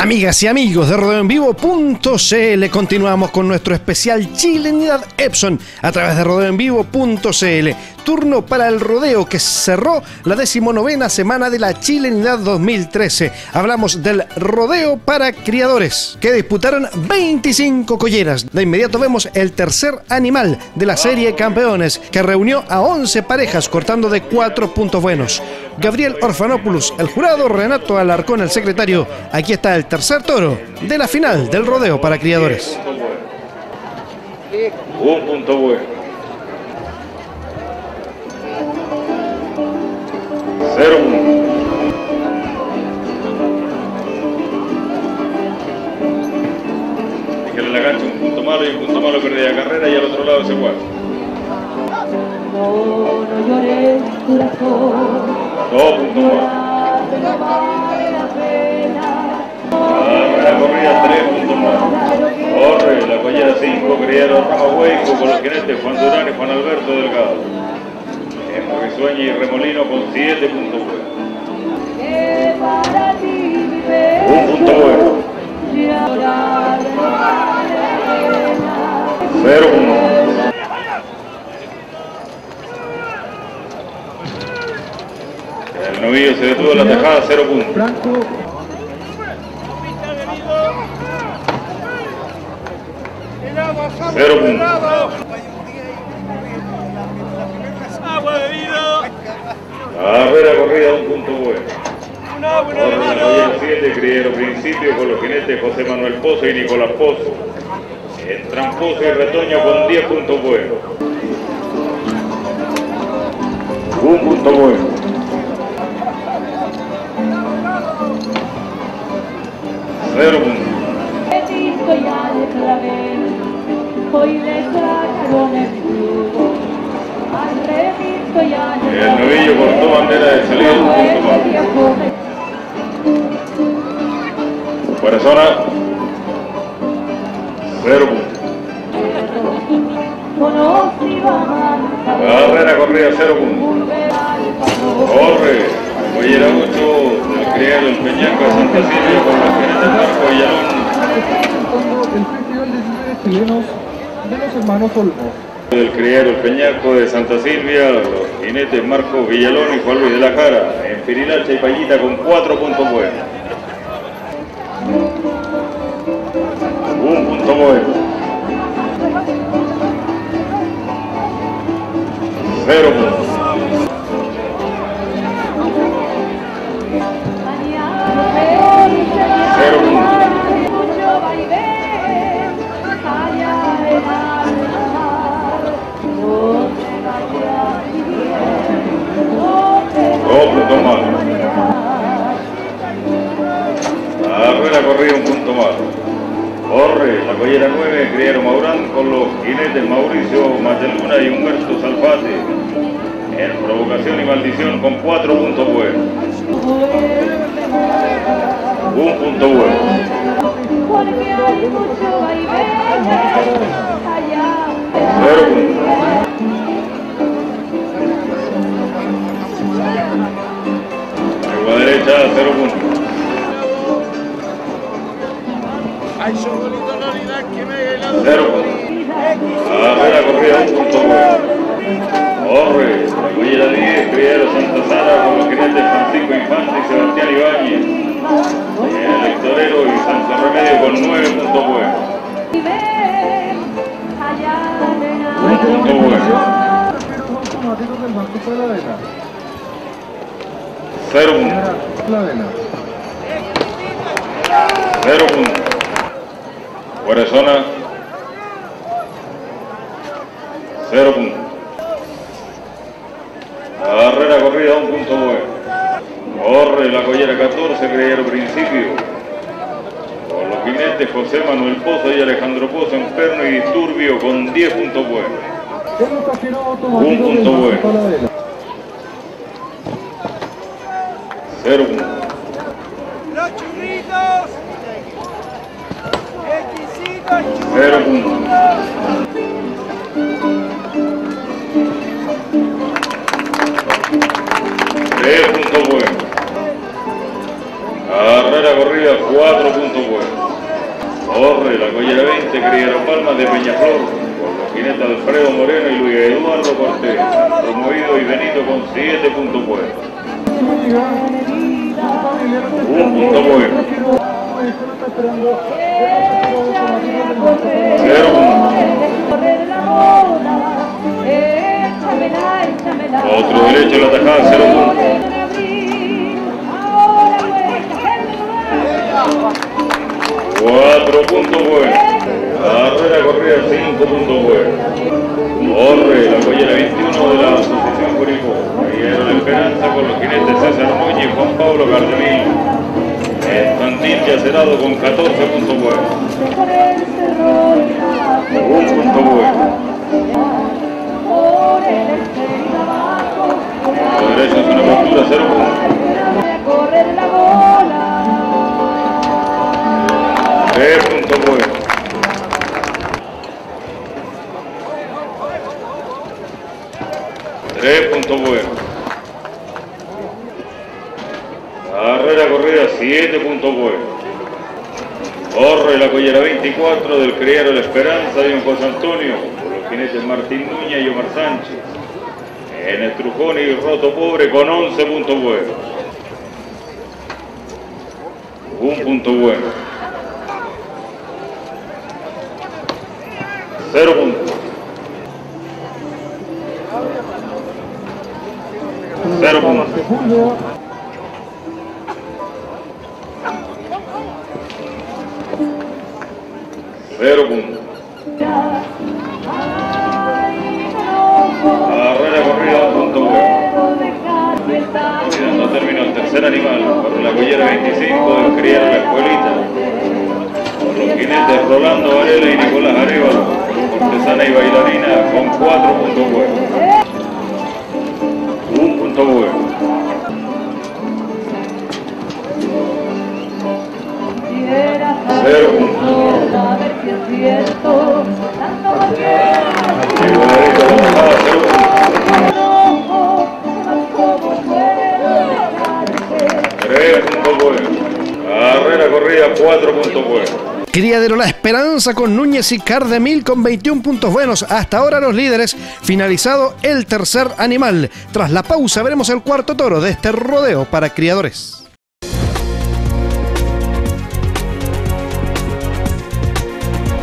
Amigas y amigos de rodeoenvivo.cl, continuamos con nuestro especial Chilenidad Epson a través de rodeoenvivo.cl. Turno para el rodeo que cerró la decimonovena semana de la Chilenidad 2013. Hablamos del rodeo para criadores que disputaron 25 colleras. De inmediato vemos el tercer animal de la serie Campeones que reunió a 11 parejas cortando de 4 puntos buenos. Gabriel Orfanopoulos, el jurado, Renato Alarcón, el secretario. Aquí está el tercer toro de la final del rodeo para criadores. Un punto bueno. Cero uno. Déjale la cancha un punto malo y un punto malo pérdida de carrera y al otro lado se juega. No, no llores, corazón. Más. Abre la corrida, tres puntos más. Corre la collera 5, criero Ramos Hueco con los jinetes Juan Durán y Juan Alberto Delgado. En Risueña y Remolino con 7 puntos. Un punto bueno. Se detuvo la tejada, cero puntos. Cero puntos. Carrera corrida, un punto bueno. Collera 7, criero principio con los jinetes José Manuel Pozo y Nicolás Pozo. Entran Pozo y Retoño con 10 puntos buenos. Un punto bueno. Sacaron el novillo cortó bandera de un punto. Fuera zona. Cero puntos. Carrera corrida, cero puntos. Corre. Collera 8, el criado, el Peñaco de Santa Silvia con los jinetes Marco Villalón. el Festival de Ciudades Chilenos de los Hermanos Olmos. Criero El Peñaco de Santa Silvia, los jinetes Marco Villalón y Juan Luis de la Jara, en Pirilacha y Payita con cuatro puntos buenos. Un punto bueno. Cero puntos. Jinetes Mauricio Mateluna y Humberto Salfate. En provocación y maldición con cuatro puntos buenos. Un punto bueno. Cero puntos. Agua derecha, cero puntos. Cero puntos. Un punto bueno. Corre, la collera 10, criero Santa Sara con los jinetes Francisco Infante y Sebastián Ibáñez. El Lectorero y Santo Remedio con nueve puntos buenos. Un punto bueno. Los 0 puntos. Barrera corrida, 1 punto 9. Corre la collera 14, Creyero Principio. Con los jinetes José Manuel Pozo y Alejandro Pozo en perno y disturbio con 10 puntos buenos. 1 punto bueno. 0 puntos. Los churritos. Puntos. Tres puntos buenos. Carrera corrida, cuatro puntos Corre la collera 20, criaron Palmas de Peñaflor. Por los jinetes Alfredo Moreno y Luis Eduardo Cortés. Promovido y Benito con 7 puntos buenos. Un punto bueno. Cero échamela. Otro derecho a la tajada, cero puntos. puntos web. Carrera corrida 5 puntos web. Corre la collera 21 de la Asociación Curicó. Caballero la Esperanza con los jinetes César Moñi y Juan Pablo Cardelín. Estantil y acerado con 14 puntos web. Un punto web. Derecho es una postura 0 Tres puntos buenos. Tres puntos buenos. Carrera corrida, siete puntos buenos. Corre la collera 24 del criero La Esperanza de José Antonio, por los jinetes Martín Núñez y Omar Sánchez. En Estrujón y Roto Pobre con 11 puntos buenos. Un punto bueno. Cero puntos. Cero puntos. Cero puntos. Carrera corrida, un punto dando término al tercer animal, por la collera 25 del criado La Escuelita. Por los jinetes Rolando Varela y cuatro puntos buenos. Un punto bueno. Cero puntos. Tres puntos buenos. Carrera corrida, cuatro puntos buenos. Criadero La Esperanza con Núñez y Cardemil con 21 puntos buenos. Hasta ahora los líderes. Finalizado el tercer animal. Tras la pausa veremos el cuarto toro de este rodeo para criadores.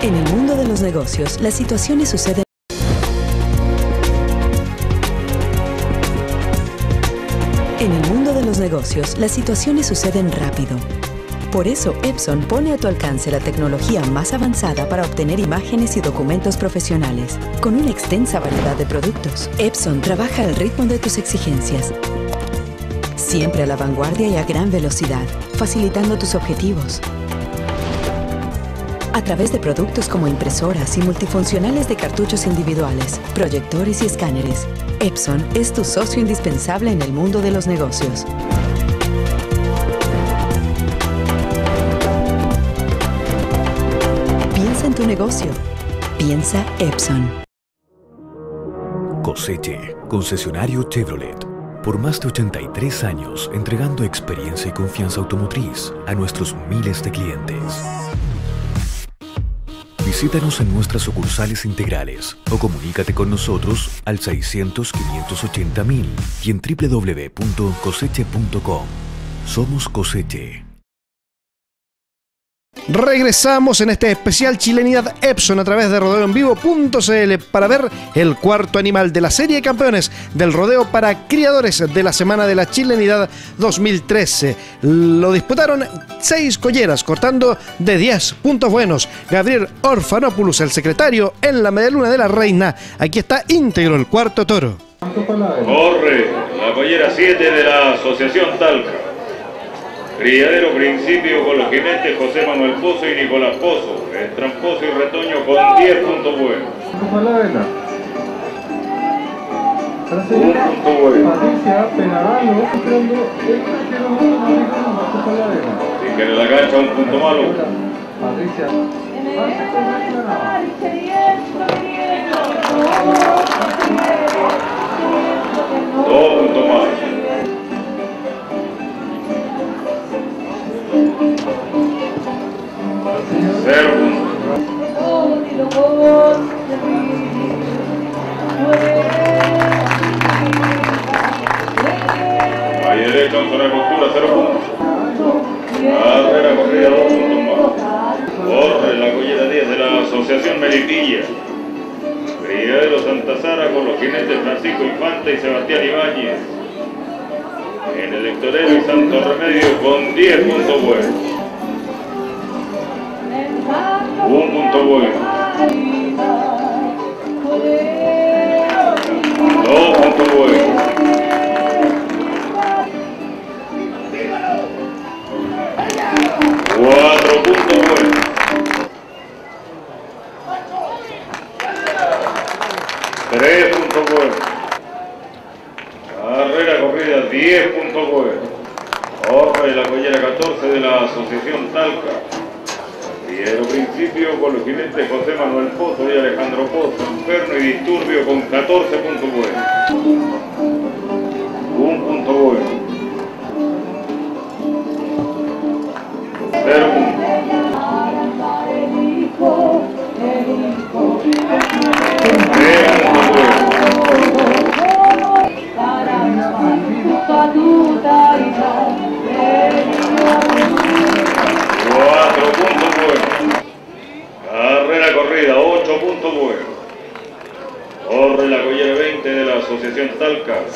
En el mundo de los negocios, las situaciones suceden. En el mundo de los negocios, las situaciones suceden rápido. Por eso, Epson pone a tu alcance la tecnología más avanzada para obtener imágenes y documentos profesionales. Con una extensa variedad de productos, Epson trabaja al ritmo de tus exigencias. Siempre a la vanguardia y a gran velocidad, facilitando tus objetivos. A través de productos como impresoras y multifuncionales de cartuchos individuales, proyectores y escáneres, Epson es tu socio indispensable en el mundo de los negocios. En tu negocio. Piensa Epson. Coseche, concesionario Chevrolet. Por más de 83 años entregando experiencia y confianza automotriz a nuestros miles de clientes. Visítanos en nuestras sucursales integrales o comunícate con nosotros al 600-580-1000 y en www.coseche.com. Somos Coseche. Regresamos en este especial Chilenidad Epson a través de rodeoenvivo.cl para ver el cuarto animal de la serie de campeones del rodeo para criadores de la semana de la Chilenidad 2013. Lo disputaron seis colleras, cortando de 10 puntos buenos. Gabriel Orfanopoulos, el secretario, en la medialuna de la reina. Aquí está íntegro el cuarto toro. Corre la collera 7 de la Asociación Talca. Criadero principio con los jinetes José Manuel Pozo y Nicolás Pozo. El tramposo y retoño con 10 puntos buenos. Un punto bueno. Si quiere la cancha, un punto malo. Patricia. Dos puntos malos. Ahí derecho en zona de postura, cero puntos. Carrera corrida, dos puntos más. Corre la collera 10 de la Asociación Melipilla. Criadero Santa Sara con los jinetes Francisco Infante y Sebastián Ibáñez. En el Lectorero y Santo Remedio con 10 puntos buenos. Un punto bueno. Dos puntos buenos. De la Asociación Talca. Fiero principio con los jinetes José Manuel Pozo y Alejandro Pozo. Inferno y disturbio con 14 puntos buenos. Un punto bueno.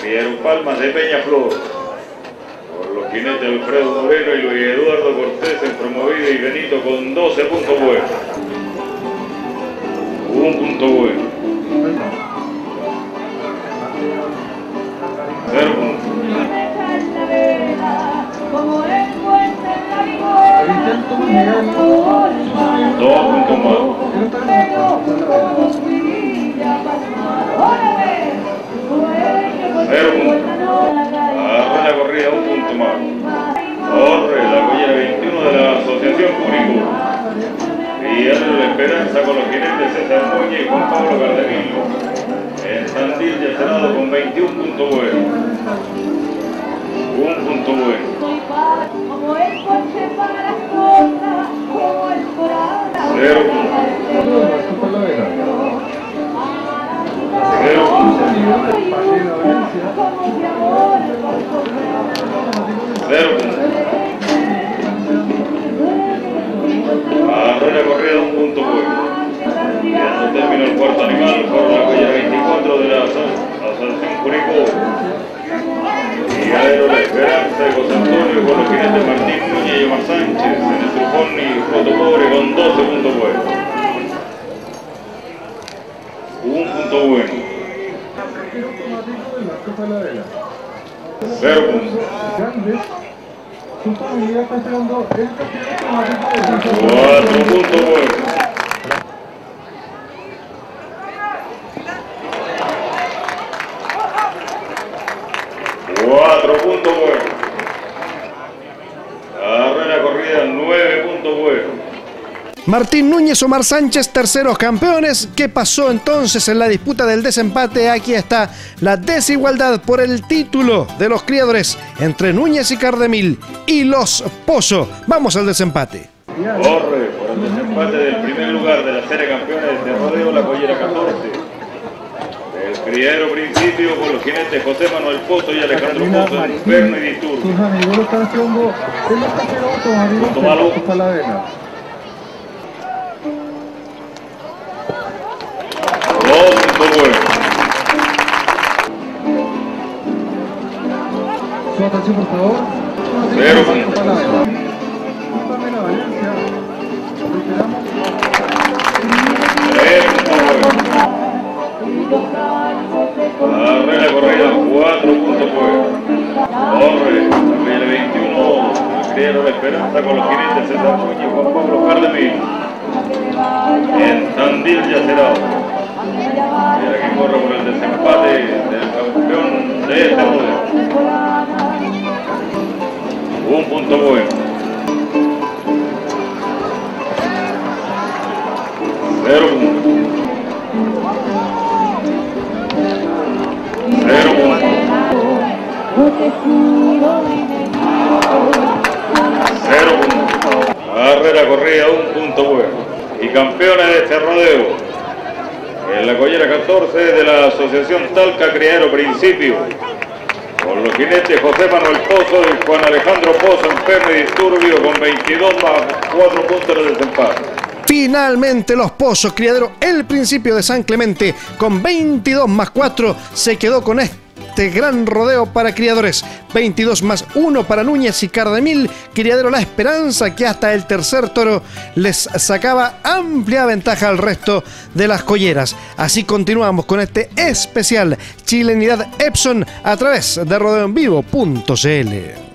Fiero Palmas de Peñaflor. Por los jinetes Alfredo Moreno y Luis Eduardo Cortés en promovida y Benito con 12 puntos buenos. Un punto bueno. Cero puntos. Corre la collera 21 de la Asociación Curicó. Y la esperanza con los jinetes César Muñe y Juan Pablo Cardemilo. En Sandil y Senado con 21 puntos buenos. Un punto bueno. Como el con los jinetes Martín Núñez y Omar Sánchez en el Trujón y Pobre con 12 puntos buenos. Un punto bueno. Cero puntos. Cuatro puntos buenos. Cuatro puntos buenos. Carrera corrida, nueve puntos buenos. Martín Núñez, Omar Sánchez, terceros campeones. ¿Qué pasó entonces en la disputa del desempate? Aquí está la desigualdad por el título de los criadores entre Núñez y Cardemil y los Pozo. Vamos al desempate. Corre por el desempate del primer lugar de la serie de campeones de rodeo La Collera 14. El criadero principio con los jinetes José Manuel Pozo y Alejandro Pozo. Inferno y Disturbio. Sus amigos los Reiteramos. Tres puntos buenos. Carrera corrida, cuatro puntos buenos. Corre, también el 21, el La Esperanza con los jinetes y Juan Pablo. En Tandil y Acerado. Mira que corre por el desempate del campeón de este. Un punto bueno. Cero puntos. Cero puntos. Cero puntos. Carrera corrida un punto bueno. Y campeona de este rodeo. En la collera 14 de la Asociación Talca Criadero Principio. Con los jinetes José Manuel Pozo y Juan Alejandro Pozo enfermo y disturbio con 22 más 4 puntos de desempate. Finalmente los Pozos Criadero, el principio de San Clemente, con 22 más 4, se quedó con este gran rodeo para criadores. 22 más 1 para Núñez y Cardemil. Criadero La Esperanza, que hasta el tercer toro les sacaba amplia ventaja al resto de las colleras. Así continuamos con este especial Chilenidad Epson a través de rodeoenvivo.cl.